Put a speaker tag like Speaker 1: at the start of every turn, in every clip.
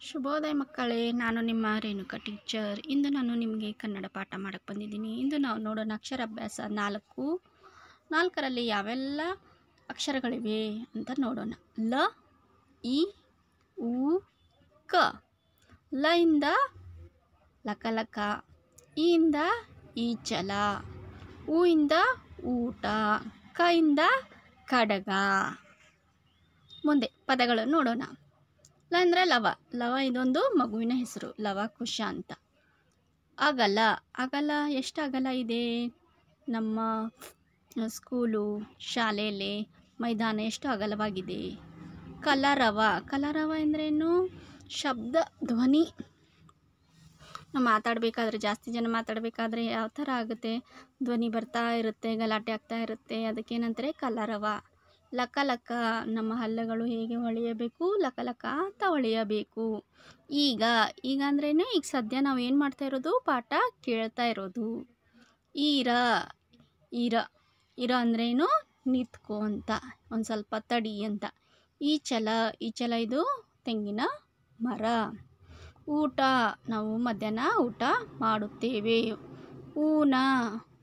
Speaker 1: ಶುಭೋದಯ ಮಕ್ಕಳೇ, ನಾನು ನಿಮ್ಮ ರೇಣುಕಾ ಟೀಚರ್ ಇಂದು ನಾನು ನಿಮಗೆ ಕನ್ನಡ ಪಾಠ ಮಾಡಕ್ಕೆ ಬಂದಿದ್ದೀನಿ. ಇಂದು ನಾವು ನೋಡೋಣ ಅಕ್ಷರಾಭ್ಯಾಸ ನಾಲ್ಕು. ನಾಲ್ಕರಲ್ಲಿ ಯಾವೆಲ್ಲ ಅಕ್ಷರಗಳಿವೆ ಅಂತ ನೋಡೋಣ. ಲ, ಇ, ಉ, ಕ. ಲ ಇಂದ ಲಕ ಇ ಇಂದ ಈಚಲ, ಉ ಇಂದ ಊಟ, ಕ ಇಂದ ಕಡಗ. ಮುಂದೆ ಪದಗಳನ್ನು ನೋಡೋಣ. ಲ ಅಂದರೆ ಲವ. ಲವ ಇದೊಂದು ಮಗುವಿನ ಹೆಸರು. ಲವ ಕುಶ ಅಂತ. ಅಗಲ ಅಗಲ ಎಷ್ಟು ಅಗಲ ಇದೆ? ನಮ್ಮ ಸ್ಕೂಲು, ಶಾಲೆಯಲ್ಲಿ ಮೈದಾನ ಎಷ್ಟು ಅಗಲವಾಗಿದೆ? ಕಲರವ. ಕಲರವ ಅಂದ್ರೇನು ಶಬ್ದ, ಧ್ವನಿ. ನಾವು ಮಾತಾಡಬೇಕಾದ್ರೆ, ಜಾಸ್ತಿ ಜನ ಮಾತಾಡಬೇಕಾದ್ರೆ ಯಾವ ಥರ ಆಗುತ್ತೆ? ಧ್ವನಿ ಬರ್ತಾ ಇರುತ್ತೆ, ಗಲಾಟೆ ಆಗ್ತಾ ಇರುತ್ತೆ. ಅದಕ್ಕೇನಂತಾರೆ ಕಲರವ. ಲಕ ಲಕ ನಮ್ಮ ಹಲ್ಲುಗಳು ಹೇಗೆ ಹೊಳೆಯಬೇಕು, ಲಕ ಲಕ ಅಂತ ಹೊಳೆಯಬೇಕು. ಈಗ ಈಗ ಅಂದ್ರೇ ಈಗ ಸದ್ಯ ನಾವು ಏನು ಮಾಡ್ತಾ ಇರೋದು? ಪಾಠ ಕೇಳ್ತಾ ಇರೋದು. ಈರ ಈರ ಇರ ಅಂದ್ರೇನು? ನಿತ್ಕೋ ಅಂತ, ಒಂದು ಸ್ವಲ್ಪ ತಡಿ ಅಂತ. ಈ ಚಲ ಈ ಚಲ ಇದು ತೆಂಗಿನ ಮರ. ಊಟ, ನಾವು ಮಧ್ಯಾಹ್ನ ಊಟ ಮಾಡುತ್ತೇವೆ. ಊನ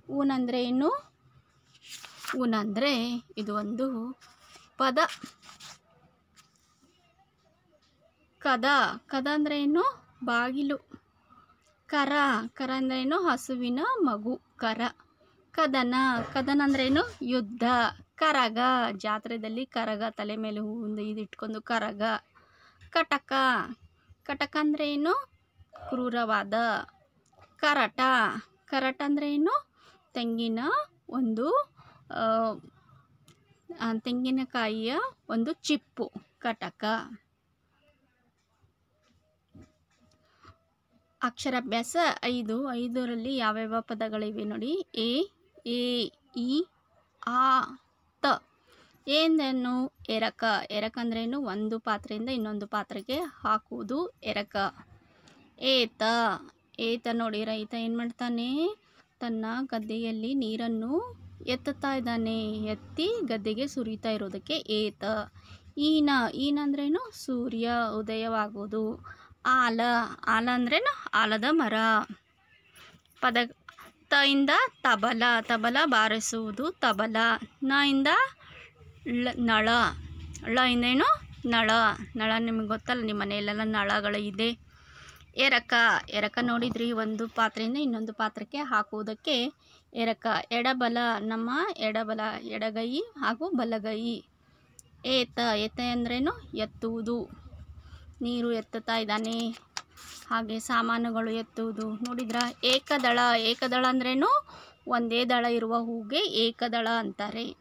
Speaker 1: ಊನಂದರೆ ಏನು ಊನ ಅಂದರೆ ಇದು ಒಂದು ಪದ. ಕದ. ಕದ ಅಂದರೆ ಏನು? ಬಾಗಿಲು. ಕರ. ಕರ ಅಂದರೆ ಏನು? ಹಸುವಿನ ಮಗು. ಕರ. ಕದನ. ಕದನ ಅಂದ್ರೆ ಏನು? ಯುದ್ಧ. ಕರಗ. ಜಾತ್ರೆಯಲ್ಲಿ ಕರಗ, ತಲೆ ಮೇಲೆ ಹೂವಿಂದ ಇದಿಟ್ಕೊಂಡು ಕರಗ. ಕಟಕ. ಕಟಕ ಅಂದರೆ ಏನು? ಕ್ರೂರವಾದ. ಕರಟ. ಕರಟ ಅಂದರೆ ಏನು? ತೆಂಗಿನ ಒಂದು ತೆಂಗಿನಕಾಯಿಯ ಒಂದು ಚಿಪ್ಪು ಕಟಕ. ಅಕ್ಷರಾಭ್ಯಾಸ ಐದು. ಐದರಲ್ಲಿ ಯಾವ್ಯಾವ ಪದಗಳಿವೆ ನೋಡಿ. ಎ ಎ, ಇ, ಆ, ತ. ಏನೇನು ಎರಕ. ಎರಕ ಅಂದ್ರೇನು? ಒಂದು ಪಾತ್ರೆಯಿಂದ ಇನ್ನೊಂದು ಪಾತ್ರೆಗೆ ಹಾಕುವುದು ಎರಕ. ಏತ ಏತ ನೋಡಿ ರೈತ ಏನು ಮಾಡ್ತಾನೆ? ತನ್ನ ಗದ್ದೆಯಲ್ಲಿ ನೀರನ್ನು ಎತ್ತುತ್ತಾ ಇದ್ದಾನೆ ಎತ್ತಿ ಗದ್ದೆಗೆ ಸುರಿತಾ ಇರೋದಕ್ಕೆ ಏತ. ಈನ ಈನ ಅಂದ್ರೇನು ಸೂರ್ಯ ಉದಯವಾಗುವುದು. ಆಲ ಆಲ ಅಂದ್ರೇನು? ಆಲದ ಮರ. ಪದ ತ ಇಂದ ತಬಲ ತಬಲ ಬಾರಿಸುವುದು ತಬಲ. ನ ಇಂದ ನಳ. ಳ ಇಂದೇನು ನಳ. ನಳ ನಿಮಗೆ ಗೊತ್ತಲ್ಲ, ನಿಮ್ಮ ಮನೆಯಲ್ಲೆಲ್ಲ ನಳಗಳು ಇದೆ. ಎರಕ ಎರಕ ನೋಡಿದ್ರಿ? ಒಂದು ಪಾತ್ರೆಯಿಂದ ಇನ್ನೊಂದು ಪಾತ್ರಕ್ಕೆ ಹಾಕುವುದಕ್ಕೆ ಎರಕ ಎಡಬಲ ನಮ್ಮ ಎಡಬಲ, ಎಡಗೈ ಹಾಗೂ ಬಲಗೈ. ಏತ ಏತ ಅಂದ್ರೇನು ಎತ್ತುವುದು. ನೀರು ಎತ್ತುತ್ತಾ ಇದ್ದಾನೆ. ಹಾಗೆ ಸಾಮಾನುಗಳು ಎತ್ತುವುದು. ನೋಡಿದ್ರ? ಏಕದಳ ಏಕದಳ ಅಂದ್ರೇನು? ಒಂದೇ ದಳ ಇರುವ ಹೂಗೆ ಏಕದಳ ಅಂತಾರೆ.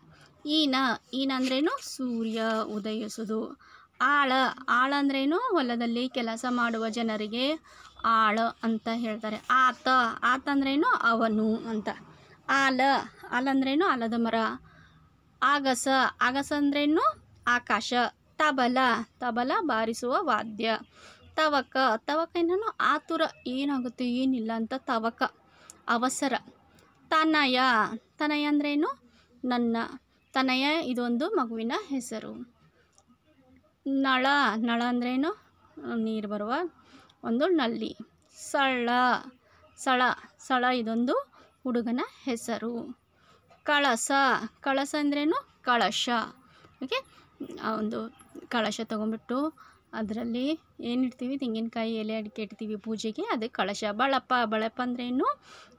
Speaker 1: ಈನ ಈನ ಅಂದ್ರೇನು? ಸೂರ್ಯ ಉದಯಿಸುವುದು. ಆಳ ಆಳ ಅಂದ್ರೇನು? ಹೊಲದಲ್ಲಿ ಕೆಲಸ ಮಾಡುವ ಜನರಿಗೆ ಆಳ ಅಂತ ಹೇಳ್ತಾರೆ. ಆತ ಆತ ಅಂದ್ರೇನು? ಅವನು ಅಂತ. ಆಲ ಆಲ ಅಂದ್ರೇನು? ಆಲದ ಮರ. ಆಗಸ ಆಗಸ ಅಂದ್ರೇನು? ಆಕಾಶ. ತಬಲ ತಬಲ ಬಾರಿಸುವ ವಾದ್ಯ. ತವಕ ತವಕ ಏನೋ ಆತುರ. ಏನಾಗುತ್ತೆ? ಏನಿಲ್ಲ ಅಂತ ತವಕ, ಅವಸರ. ತನಯ ತನಯ ಅಂದ್ರೇನು? ನನ್ನ. ತನಯ, ಇದೊಂದು ಮಗುವಿನ ಹೆಸರು. ನಳ ನಳ ಅಂದ್ರೇನು? ನೀರು ಬರುವ ಒಂದು ನಲ್ಲಿ. ಸಳ ಸಳ ಸಳ ಇದೊಂದು ಹುಡುಗನ ಹೆಸರು. ಕಳಸ ಕಳಸ ಅಂದ್ರೇನು? ಕಳಶ. ಓಕೆ ಒಂದು ಕಳಶ ತೊಗೊಂಬಿಟ್ಟು ಅದರಲ್ಲಿ ಏನಿಡ್ತೀವಿ ತೆಂಗಿನಕಾಯಿ, ಎಲೆ, ಅಡಿಕೆ ಇಡ್ತೀವಿ ಪೂಜೆಗೆ. ಅದು ಕಳಶ. ಬಳಪ ಬಳಪ ಅಂದ್ರೇನು?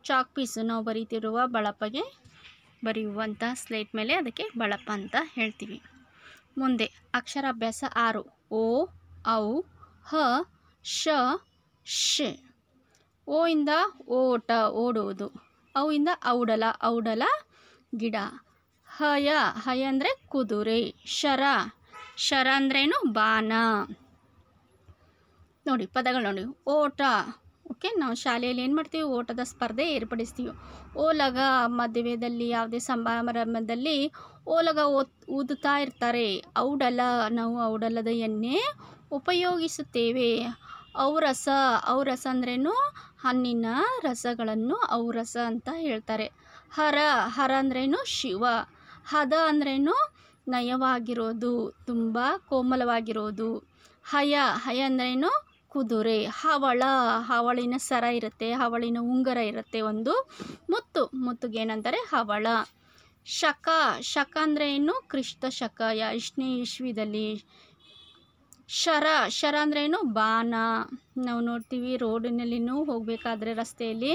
Speaker 1: ಚಾಕ್ ಪೀಸು ನಾವು ಬರೀತಿರುವ ಬಳಪಗೆ ಬರೆಯುವಂಥ ಸ್ಲೇಟ್ ಮೇಲೆ ಅದಕ್ಕೆ ಬಳಪ ಅಂತ ಹೇಳ್ತೀವಿ. ಮುಂದೆ ಅಕ್ಷರಾಭ್ಯಾಸ ಆರು. ಓ, ಔ, ಹ ಶ ಶೆ ಓ ಇಂದ ಓಟ, ಓಡುವುದು. ಔ ಇಂದ ಔಡಲ ಔಡಲ, ಗಿಡ. ಹಯ ಹಯ ಅಂದರೆ ಕುದುರೆ. ಶರ ಶರ ಅಂದ್ರೇನು ಬಾಣ. ನೋಡಿ ಪದಗಳು ನೋಡಿ. ಓಟ ಓಕೆ, ನಾವು ಶಾಲೆಯಲ್ಲಿ ಏನು ಮಾಡ್ತೀವಿ? ಓಟದ ಸ್ಪರ್ಧೆ ಏರ್ಪಡಿಸ್ತೀವಿ. ಓಲಗ ಮದುವೆಯಲ್ಲಿ ಯಾವುದೇ ಸಮಾರಂಭದಲ್ಲಿ ಓಲಗ ಓದ್, ಊದುತ್ತಾ ಇರ್ತಾರೆ. ಔಡಲ, ನಾವು ಔಡಲದ ಎಣ್ಣೆ ಉಪಯೋಗಿಸುತ್ತೇವೆ. ಔರಸ ಔರಸ ಅಂದ್ರೇನು? ಹಣ್ಣಿನ ರಸಗಳನ್ನು ಔರಸ ಅಂತ ಹೇಳ್ತಾರೆ. ಹರ ಹರ ಅಂದ್ರೇನು? ಶಿವ. ಹದ ಅಂದ್ರೇನು? ನಯವಾಗಿರೋದು, ತುಂಬ ಕೋಮಲವಾಗಿರೋದು. ಹಯ ಹಯ ಅಂದ್ರೇನು? ಕುದುರೆ ಹವಳ, ಹವಳಿನ ಸರ ಇರುತ್ತೆ, ಹವಳಿನ ಉಂಗರ ಇರುತ್ತೆ ಒಂದು ಮುತ್ತು. ಮುತ್ತುಗೆ ಏನಂತಾರೆ? ಹವಳ. ಶಕ ಶಕ ಅಂದರೆ ಏನು? ಕ್ರಿಸ್ತ ಶಕ, ಯ ಇಷ್ಟನೇ ಇಸ್ವಿದಲ್ಲಿ ಶರ ಶರ ಅಂದ್ರೆ ಏನು? ಬಾಣ. ನಾವು ನೋಡ್ತೀವಿ ರೋಡಿನಲ್ಲಿನೂ ಹೋಗಬೇಕಾದ್ರೆ ರಸ್ತೆಯಲ್ಲಿ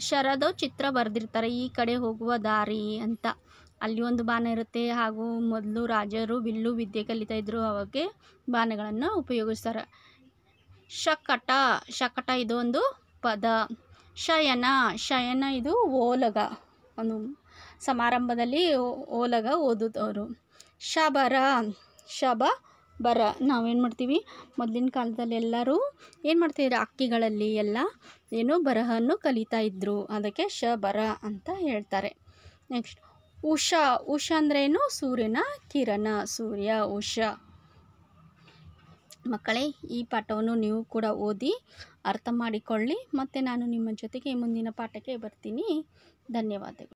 Speaker 1: ಶರದ ಚಿತ್ರ ಬರೆದಿರ್ತಾರೆ, ಈ ಕಡೆ ಹೋಗುವ ದಾರಿ ಅಂತ. ಅಲ್ಲಿ ಒಂದು ಬಾಣ ಇರುತ್ತೆ, ಹಾಗೂ ಮೊದಲು ರಾಜರು ಬಿಲ್ಲು ವಿದ್ಯೆ ಕಲಿತಾ ಇದ್ರು, ಅವಾಗೆ ಬಾಣಗಳನ್ನು ಉಪಯೋಗಿಸ್ತಾರೆ. ಶಕಟ ಶಕಟ ಇದು ಒಂದು ಪದ. ಶಯನ ಶಯನ ಇದು ಓಲಗ. ಒಂದು ಸಮಾರಂಭದಲ್ಲಿ ಓಲಗ ಓದುತ್ತವರು. ಶಬರ ಶಬ ಬರ ನಾವೇನು ಮಾಡ್ತೀವಿ? ಮೊದಲಿನ ಕಾಲದಲ್ಲಿ ಎಲ್ಲರೂ ಏನು ಮಾಡ್ತಿದ್ರು? ಅಕ್ಕಿಗಳಲ್ಲಿ ಎಲ್ಲ ಏನು ಬರಹನ್ನು ಕಲಿತಾ ಇದ್ದರು ಅದಕ್ಕೆ ಶ ಬರ ಅಂತ ಹೇಳ್ತಾರೆ. ನೆಕ್ಸ್ಟ್ ಉಷಾ. ಉಷಾ ಅಂದ್ರೇನು? ಸೂರ್ಯನ ಕಿರಣ. ಸೂರ್ಯ, ಉಷಾ. ಮಕ್ಕಳೇ, ಈ ಪಾಠವನ್ನು ನೀವು ಕೂಡ ಓದಿ ಅರ್ಥ ಮಾಡಿಕೊಳ್ಳಿ. ಮತ್ತು ನಾನು ನಿಮ್ಮ ಜೊತೆಗೆ ಮುಂದಿನ ಪಾಠಕ್ಕೆ ಬರ್ತೀನಿ. ಧನ್ಯವಾದಗಳು.